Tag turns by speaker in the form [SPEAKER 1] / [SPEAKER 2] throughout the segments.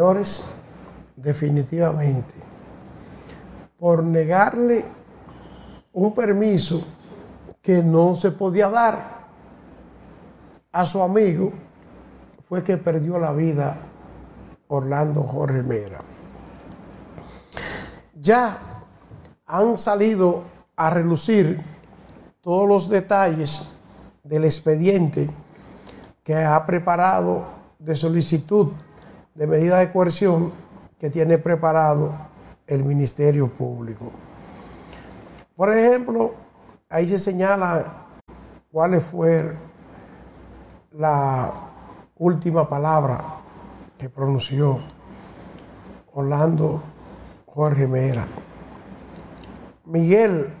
[SPEAKER 1] Señores, definitivamente, por negarle un permiso que no se podía dar a su amigo, fue que perdió la vida Orlando Jorge Mera. Ya han salido a relucir todos los detalles del expediente que ha preparado de solicitud de medida de coerción que tiene preparado el Ministerio Público. Por ejemplo, ahí se señala cuál fue la última palabra que pronunció Orlando Jorge Mera. Miguel,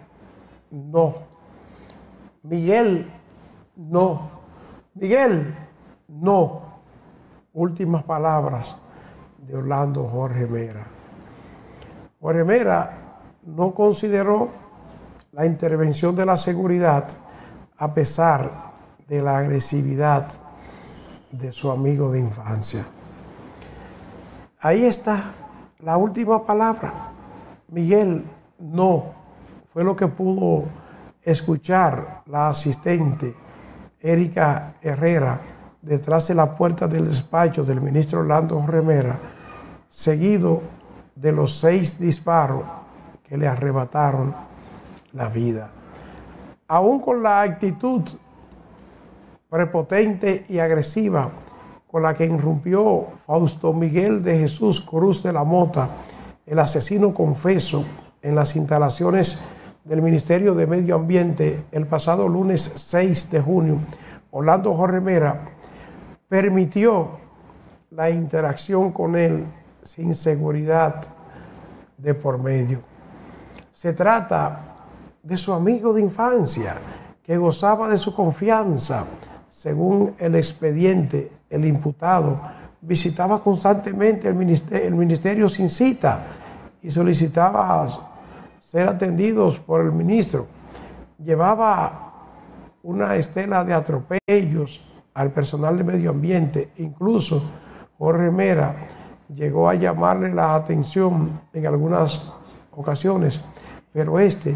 [SPEAKER 1] no. Miguel, no. Miguel, no. Últimas palabras de Orlando Jorge Mera. Jorge Mera no consideró la intervención de la seguridad a pesar de la agresividad de su amigo de infancia. Ahí está la última palabra. Miguel, no. Fue lo que pudo escuchar la asistente Erika Herrera detrás de la puerta del despacho del ministro Orlando Remera, seguido de los seis disparos que le arrebataron la vida. Aún con la actitud prepotente y agresiva con la que irrumpió Fausto Miguel de Jesús Cruz de la Mota, el asesino confeso, en las instalaciones del Ministerio de Medio Ambiente el pasado lunes 6 de junio, Orlando Jorge Mera permitió la interacción con él sin seguridad de por medio. Se trata de su amigo de infancia, que gozaba de su confianza. Según el expediente, el imputado visitaba constantemente el ministerio, sin cita y solicitaba ser atendidos por el ministro. Llevaba una estela de atropellos al personal de medio ambiente. Incluso Jorge Mera llegó a llamarle la atención en algunas ocasiones, pero este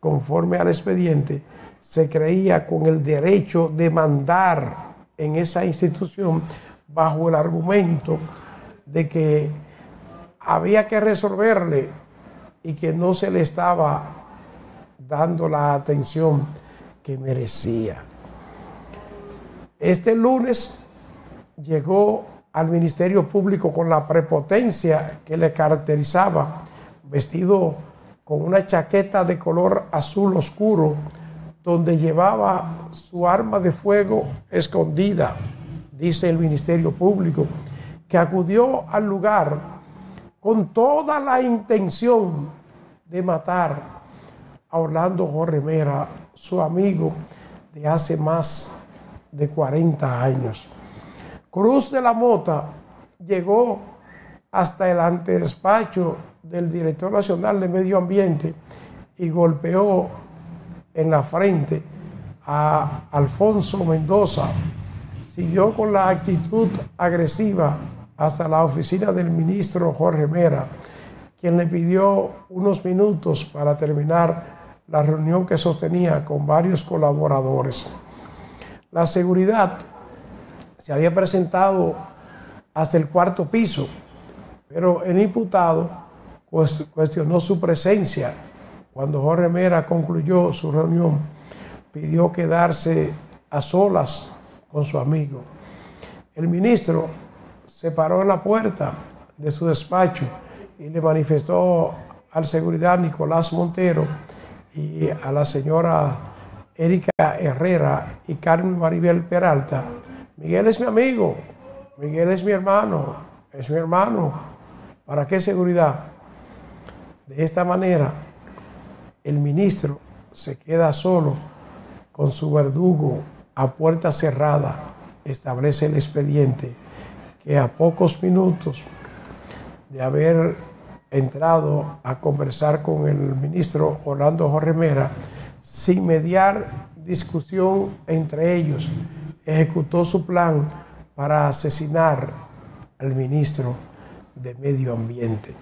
[SPEAKER 1] conforme al expediente, se creía con el derecho de mandar en esa institución bajo el argumento de que había que resolverle y que no se le estaba dando la atención que merecía. Este lunes llegó al Ministerio Público con la prepotencia que le caracterizaba, vestido con una chaqueta de color azul oscuro, donde llevaba su arma de fuego escondida, dice el Ministerio Público, que acudió al lugar con toda la intención de matar a Orlando Jorge Mera, su amigo de hace más de 40 años. Cruz de la Mota llegó hasta el antedespacho del director nacional de medio ambiente y golpeó en la frente a Alfonso Mendoza. Siguió con la actitud agresiva hasta la oficina del ministro Jorge Mera, quien le pidió unos minutos para terminar la reunión que sostenía con varios colaboradores. La seguridad se había presentado hasta el cuarto piso, pero el imputado cuestionó su presencia. Cuando Jorge Mera concluyó su reunión, pidió quedarse a solas con su amigo. El ministro se paró en la puerta de su despacho y le manifestó al seguridad Nicolás Montero y a la señora Erika Herrera y Carmen Maribel Peralta, Miguel es mi amigo, Miguel es mi hermano, es mi hermano. ¿Para qué seguridad? De esta manera, el ministro se queda solo con su verdugo a puerta cerrada. Establece el expediente que a pocos minutos de haber entrado a conversar con el ministro Orlando Jorge Mera, sin mediar discusión entre ellos, ejecutó su plan para asesinar al ministro de Medio Ambiente.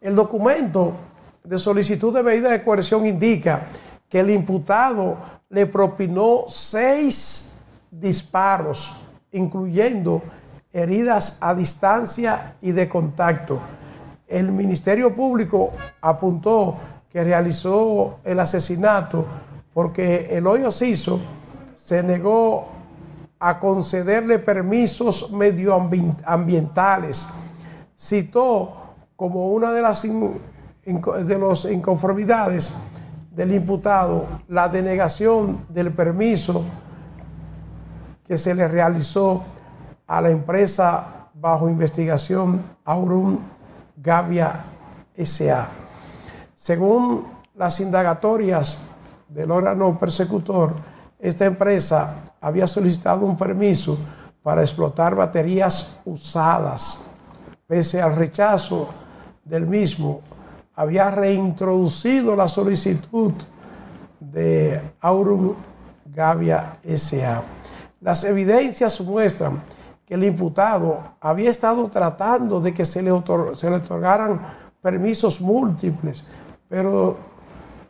[SPEAKER 1] El documento de solicitud de medida de coerción indica que el imputado le propinó seis disparos, incluyendo heridas a distancia y de contacto. El Ministerio Público apuntó que realizó el asesinato porque el hoyo Ciso se negó a concederle permisos medioambientales. Citó como una de las de los inconformidades del imputado la denegación del permiso que se le realizó a la empresa bajo investigación Aurum Gavia SA. Según las indagatorias del órgano persecutor, esta empresa había solicitado un permiso para explotar baterías usadas. Pese al rechazo del mismo, había reintroducido la solicitud de Aurum Gavia SA. Las evidencias muestran que el imputado había estado tratando de que se le, se le otorgaran permisos múltiples, pero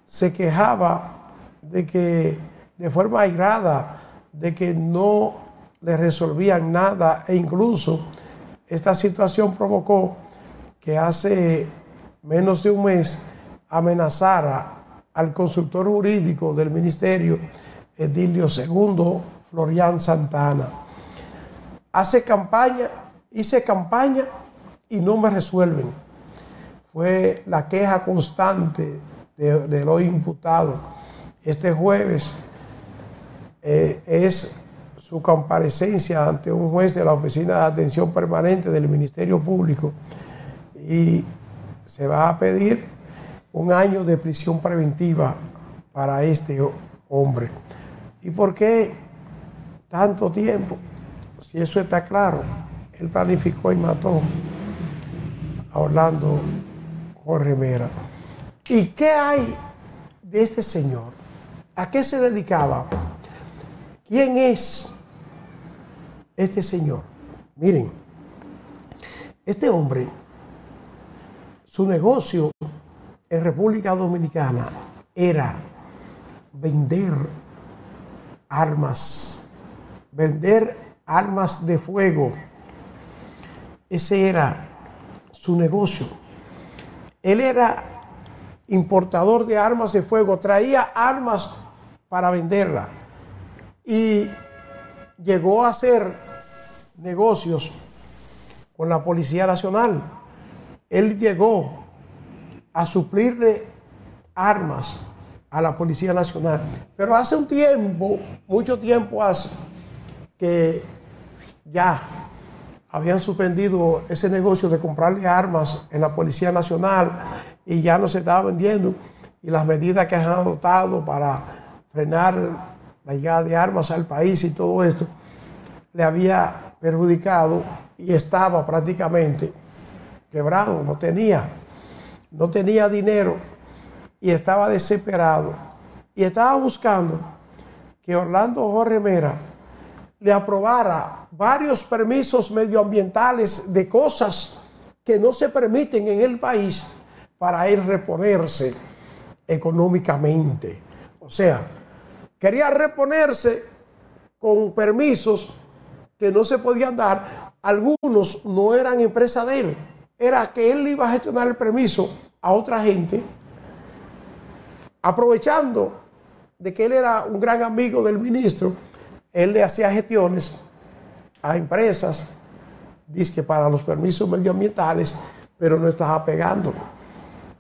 [SPEAKER 1] se quejaba de que de forma airada, de que no le resolvían nada e incluso esta situación provocó que hace menos de un mes amenazara al consultor jurídico del ministerio, Edilio II Florian Santana. Hace campaña, hice campaña y no me resuelven. Fue la queja constante de, los imputados. Este jueves eh, es su comparecencia ante un juez de la Oficina de Atención Permanente del Ministerio Público y se va a pedir un año de prisión preventiva para este hombre. ¿Y por qué tanto tiempo? Si eso está claro, él planificó y mató a Orlando Jorge Mera. ¿Y qué hay de este señor? ¿A qué se dedicaba? ¿Quién es este señor? Miren, este hombre, su negocio en República Dominicana era vender armas, vender armas de fuego. Ese era su negocio. Él era importador de armas de fuego, traía armas para venderla y llegó a hacer negocios con la Policía Nacional. Él llegó a suplirle armas a la Policía Nacional. Pero hace un tiempo, mucho tiempo hace, que ya habían suspendido ese negocio de comprarle armas en la Policía Nacional y ya no se estaba vendiendo. Y las medidas que han adoptado para frenar la llegada de armas al país y todo esto, le había perjudicado y estaba prácticamente quebrado, no tenía, no tenía dinero y estaba desesperado y estaba buscando que Orlando Jorge Mera le aprobara varios permisos medioambientales de cosas que no se permiten en el país para él reponerse económicamente. O sea, quería reponerse con permisos que no se podían dar. Algunos no eran empresa de él. Era que él iba a gestionar el permiso a otra gente, aprovechando de que él era un gran amigo del ministro él le hacía gestiones a empresas, dice que para los permisos medioambientales, pero no estaba pegando.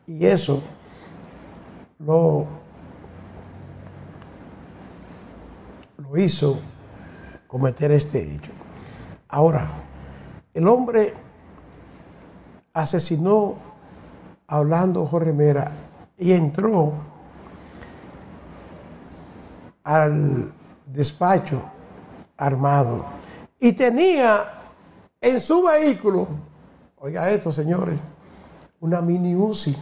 [SPEAKER 1] Y eso lo, lo hizo cometer este hecho. Ahora, el hombre asesinó a Orlando Jorge Mera y entró al despacho armado y tenía en su vehículo, oiga esto señores, una mini UCI.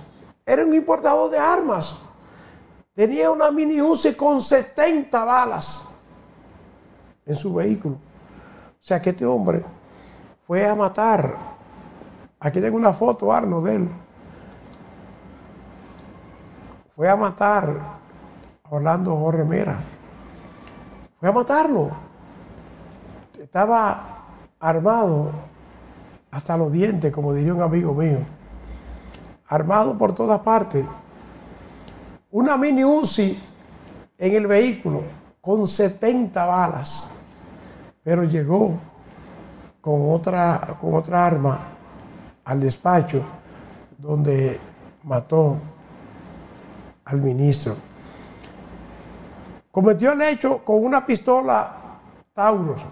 [SPEAKER 1] Era un importador de armas. Tenía una mini UCI con 70 balas en su vehículo. O sea que este hombre fue a matar Aquí tengo una foto, Arno, de él. Fue a matar a Orlando Jorge Mera. Fue a matarlo. Estaba armado hasta los dientes, como diría un amigo mío. Armado por todas partes. Una mini UCI en el vehículo con 70 balas. Pero llegó con otra, con otra arma al despacho donde mató al ministro. Cometió el hecho con una pistola Taurus,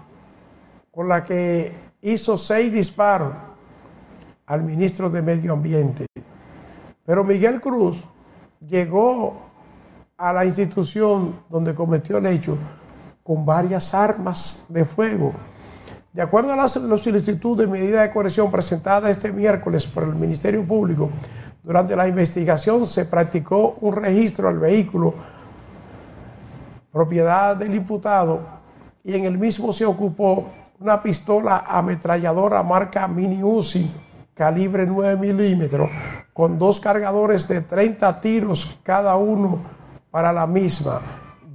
[SPEAKER 1] con la que hizo seis disparos al ministro de Medio Ambiente. Pero Miguel Cruz llegó a la institución donde cometió el hecho con varias armas de fuego de acuerdo a la solicitud de medida de corrección presentada este miércoles por el Ministerio Público, durante la investigación se practicó un registro al vehículo propiedad del imputado y en el mismo se ocupó una pistola ametralladora marca Mini Uzi calibre 9 milímetros con dos cargadores de 30 tiros cada uno para la misma,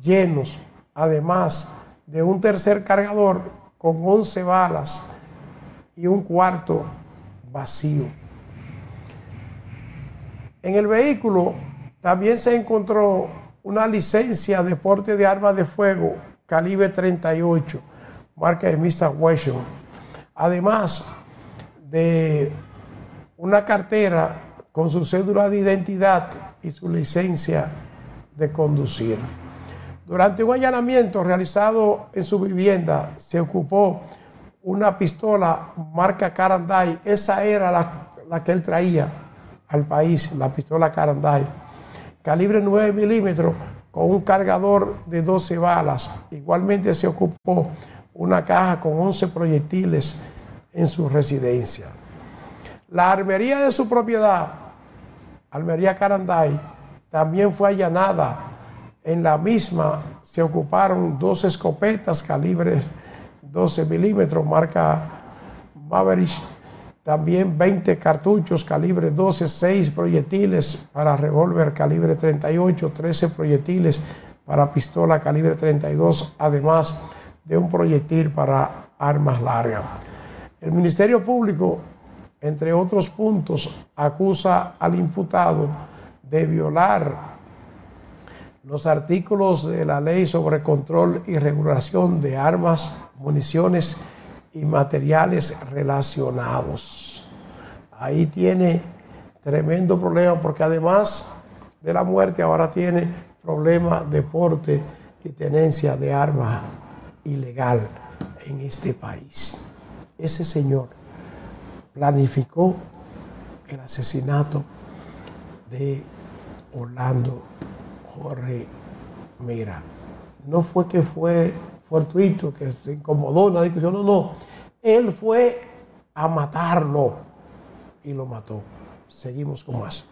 [SPEAKER 1] llenos, además de un tercer cargador con 11 balas y un cuarto vacío. En el vehículo también se encontró una licencia de porte de armas de fuego calibre 38, marca de Mr. Washington, además de una cartera con su cédula de identidad y su licencia de conducir. Durante un allanamiento realizado en su vivienda, se ocupó una pistola marca Carandai. Esa era la, que él traía al país, la pistola Carandai. Calibre 9 milímetros con un cargador de 12 balas. Igualmente se ocupó una caja con 11 proyectiles en su residencia. La armería de su propiedad, Armería Carandai, también fue allanada en la misma se ocuparon dos escopetas calibre 12 milímetros, marca Maverick, también 20 cartuchos calibre 12, 6 proyectiles para revólver calibre 38, 13 proyectiles para pistola calibre 32, además de un proyectil para armas largas. El Ministerio Público, entre otros puntos, acusa al imputado de violar los artículos de la ley sobre control y regulación de armas, municiones y materiales relacionados. Ahí tiene tremendo problema porque además de la muerte ahora tiene problema de porte y tenencia de armas ilegal en este país. Ese señor planificó el asesinato de Orlando Jorge Mira. No fue que fue fortuito, que se incomodó la discusión, no, no. Él fue a matarlo y lo mató. Seguimos con más.